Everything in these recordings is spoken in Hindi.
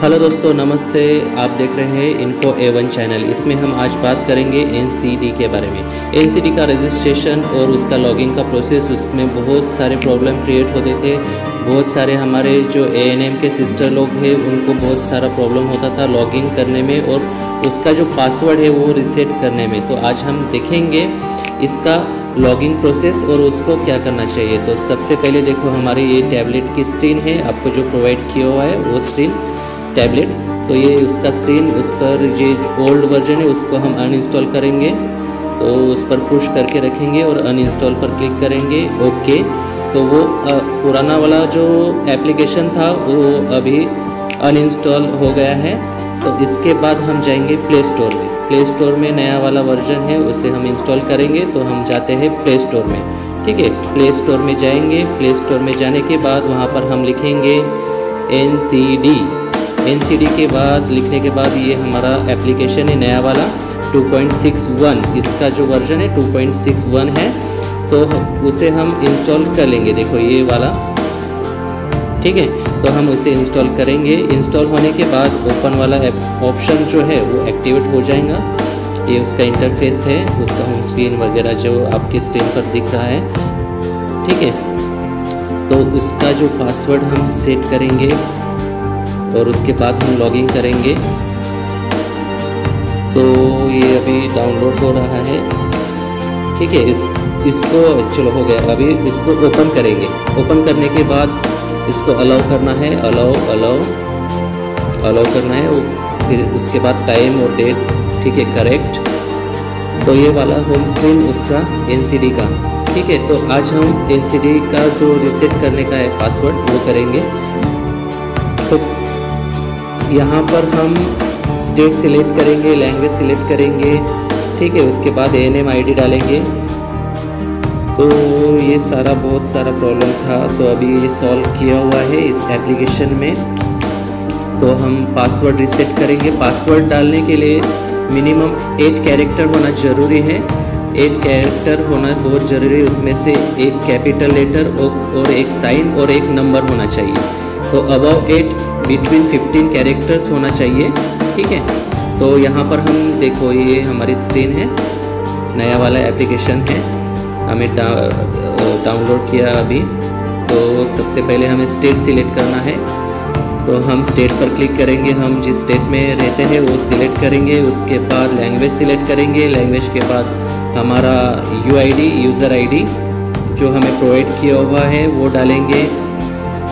हेलो दोस्तों, नमस्ते। आप देख रहे हैं इन्फो ए वन चैनल इसमें हम आज बात करेंगे एनसीडी के बारे में। एनसीडी का रजिस्ट्रेशन और उसका लॉगिंग का प्रोसेस उसमें बहुत सारे प्रॉब्लम क्रिएट होते थे। बहुत सारे हमारे जो ए के सिस्टर लोग हैं, उनको बहुत सारा प्रॉब्लम होता था लॉगिंग करने में और उसका जो पासवर्ड है वो रिसेट करने में। तो आज हम देखेंगे इसका लॉगिंग प्रोसेस और उसको क्या करना चाहिए। तो सबसे पहले देखो, हमारी ये टैबलेट की स्क्रीन है। आपको जो प्रोवाइड किया हुआ है, वो स्क्रीन टैबलेट तो ये उसका स्क्रीन उस पर ये ओल्ड वर्जन है, उसको हम अनइंस्टॉल करेंगे। तो उस पर पुश करके रखेंगे और अनइंस्टॉल पर क्लिक करेंगे ओके तो वो पुराना वाला जो एप्लीकेशन था, वो अभी अनइंस्टॉल हो गया है। तो इसके बाद हम जाएँगे प्ले स्टोर में। प्ले स्टोर में नया वाला वर्जन है, उसे हम इंस्टॉल करेंगे तो हम जाते हैं प्ले स्टोर में। ठीक है? प्ले स्टोर में जाएँगे। प्ले स्टोर में जाने के बाद वहाँ पर हम लिखेंगे एन सी डी एनसीडी के बाद, लिखने के बाद ये हमारा एप्लीकेशन है नया वाला 2.61 इसका जो वर्जन है 2.61 है। तो उसे हम इंस्टॉल कर लेंगे, देखो ये वाला। ठीक है? तो हम उसे इंस्टॉल करेंगे। इंस्टॉल होने के बाद ओपन वाला ऑप्शन जो है, वो एक्टिवेट हो जाएगा। ये उसका इंटरफेस है, उसका होम स्क्रीन वगैरह जो आपकी स्क्रीन पर दिख रहा है। ठीक है? तो उसका जो पासवर्ड हम सेट करेंगे और उसके बाद हम लॉगिन करेंगे। तो ये अभी डाउनलोड हो रहा है। ठीक है, इस, इसको चलो हो गया। अभी इसको ओपन करेंगे। ओपन करने के बाद इसको अलाउ करना है। अलाउ अलाउ अलाउ करना है। फिर उसके बाद टाइम और डेट ठीक है करेक्ट तो ये वाला होम स्क्रीन उसका एनसीडी का। ठीक है तो आज हम एनसीडी का जो रिसेट करने का है पासवर्ड वो करेंगे। तो यहाँ पर हम स्टेट सिलेक्ट करेंगे लैंग्वेज सिलेक्ट करेंगे, ठीक है, उसके बाद A N M I D डालेंगे। तो ये सारा बहुत सारा प्रॉब्लम था तो अभी ये सॉल्व किया हुआ है इस एप्लीकेशन में। तो हम पासवर्ड रिसेट करेंगे। पासवर्ड डालने के लिए मिनिमम एट कैरेक्टर होना ज़रूरी है। एट कैरेक्टर होना बहुत ज़रूरी है, उसमें से एक कैपिटल लेटर और एक साइन और एक नंबर होना चाहिए। तो above eight between fifteen characters होना चाहिए, ठीक है? तो यहाँ पर हम, देखो ये हमारी स्क्रीन है, नया वाला एप्लीकेशन है, हमें डाउनलोड किया अभी तो सबसे पहले हमें स्टेट सिलेक्ट करना है तो हम स्टेट पर क्लिक करेंगे, हम जिस स्टेट में रहते हैं वो सिलेक्ट करेंगे, उसके बाद लैंग्वेज सिलेक्ट करेंगे लैंग्वेज के बाद हमारा यूआईडी यूज़र आईडी जो हमें प्रोवाइड किया हुआ है, वो डालेंगे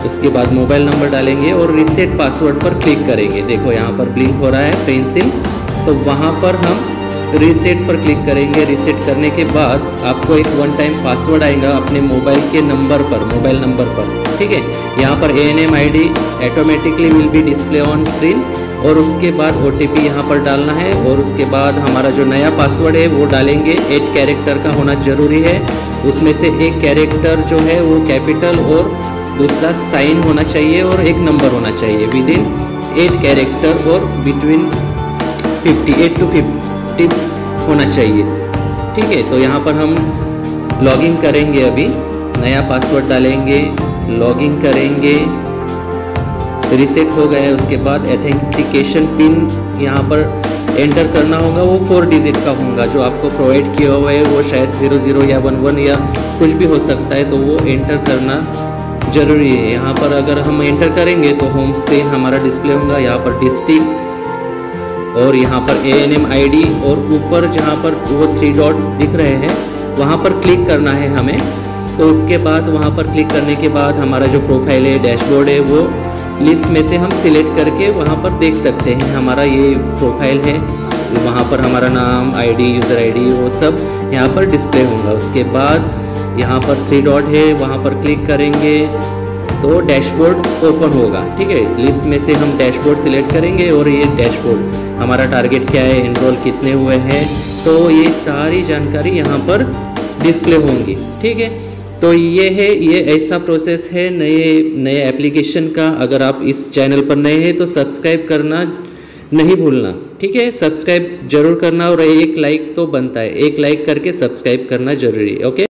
उसके बाद मोबाइल नंबर डालेंगे और रिसेट पासवर्ड पर क्लिक करेंगे। देखो, यहाँ पर ब्लिंक हो रहा है पेंसिल तो वहाँ पर हम रीसेट पर क्लिक करेंगे। रीसेट करने के बाद आपको एक वन टाइम पासवर्ड आएगा अपने मोबाइल के नंबर पर, मोबाइल नंबर पर। ठीक है? यहाँ पर A N M I D automatically will be display on screen और उसके बाद ओ टी पी यहाँ पर डालना है और उसके बाद हमारा जो नया पासवर्ड है, वो डालेंगे। एट कैरेक्टर का होना ज़रूरी है। उसमें से एक कैरेक्टर जो है, वो कैपिटल और दूसरा साइन होना चाहिए और एक नंबर होना चाहिए विद इन एट कैरेक्टर और बिटवीन 58 टू 50 होना चाहिए। ठीक है तो यहाँ पर हम लॉगिन करेंगे अभी। नया पासवर्ड डालेंगे लॉगिन करेंगे। रिसेट हो गया उसके बाद एथेंटिकेशन पिन यहाँ पर एंटर करना होगा। वो फोर डिजिट का होगा, जो आपको प्रोवाइड किया हुआ है, वो शायद ज़ीरो ज़ीरो या वन वन या कुछ भी हो सकता है तो वो एंटर करना ज़रूरी है। यहाँ पर अगर हम एंटर करेंगे तो होम स्क्रीन हमारा डिस्प्ले होगा। यहाँ पर डिस्ट्रिक्ट और यहाँ पर A N M I D और ऊपर जहाँ पर वो थ्री डॉट दिख रहे हैं, वहाँ पर क्लिक करना है हमें। तो उसके बाद वहाँ पर क्लिक करने के बाद हमारा जो प्रोफ़ाइल है डैशबोर्ड है, वो लिस्ट में से हम सिलेक्ट करके वहाँ पर देख सकते हैं। हमारा ये प्रोफ़ाइल है, वहाँ पर हमारा नाम आईडी यूज़र आईडी वो सब यहाँ पर डिस्प्ले होगा। उसके बाद यहाँ पर थ्री डॉट है, वहाँ पर क्लिक करेंगे तो डैशबोर्ड ओपन होगा, ठीक है? लिस्ट में से हम डैशबोर्ड सिलेक्ट करेंगे और ये डैशबोर्ड हमारा टारगेट क्या है इनरोल कितने हुए हैं? तो ये सारी जानकारी यहाँ पर डिस्प्ले होंगी, ठीक है? तो ये है, ये ऐसा प्रोसेस है, नए नए एप्लीकेशन का, अगर आप इस चैनल पर नए हैं तो सब्सक्राइब करना नहीं भूलना, ठीक है? सब्सक्राइब ज़रूर करना और एक लाइक तो बनता है, एक लाइक करके सब्सक्राइब करना ज़रूरी ओके